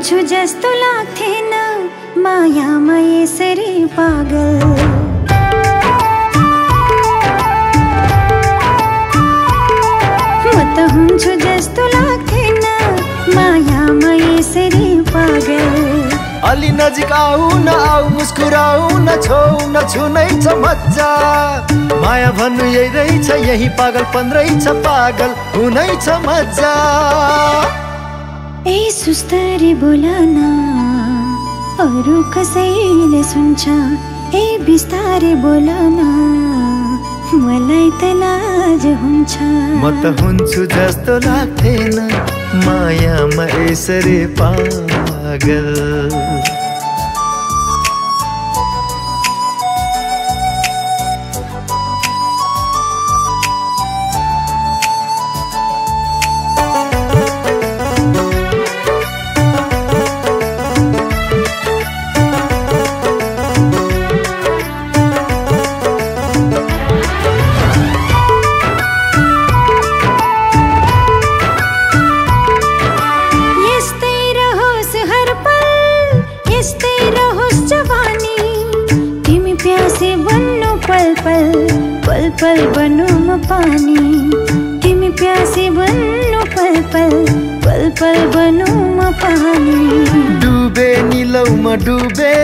हुन्छु जस्तो लाग्थेन मायामा यसरी पागल। त हुन्छु जस्तो लाग्थेन मायामा यसरी पागल। अलि नजिक आऊ न आऊ मुस्कुराऊ न छौ न छुनै छ मजा माया भन्नु यही रहेछ यही पागलपन रहेछ पागल हुनै छ मजा सुस्तरी न अरू कसैले सुन्छ ए बिस्तारै न मलाई त लाज हुन्छ म त हुन्छु जस्तो लाग्थेन मायामा यसरी पागल यस्तै रहोस् जवानी। तिमी प्यासे बन्नु पल पल पल पल बनु पानी। तिमी प्यासे बन्नु पल पल पल पल बनु पानी। डुबे निलौमा डुबे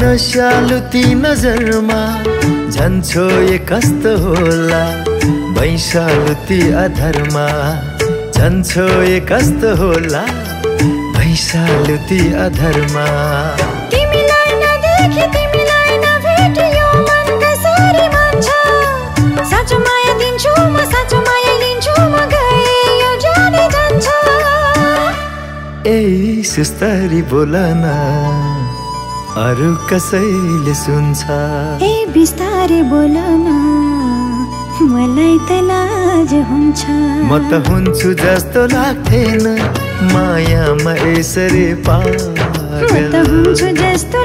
नशालु ती नजरमा। झन्छो ये कस्तो होला भैँसालु ती अधरमा। झन्छो ये कस्तो होला। भैँसालु ती अधरमा। तिमीलाई नदेखि तिमीलाई नभेटियो मन कसरी मान्छ। साँचो माया दिन्छु म साँचो माया लिन्छु म गए यो जाने जान्छ। ए सुस्तरी बोल न अरू कसैले सुन्छ? ए बिस्तारै बोल न मलाई त लाज हुन्छ। म त हुन्छु जस्तो लाग्थेन। मायामा यसरी पागल। जस्तो